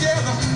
together.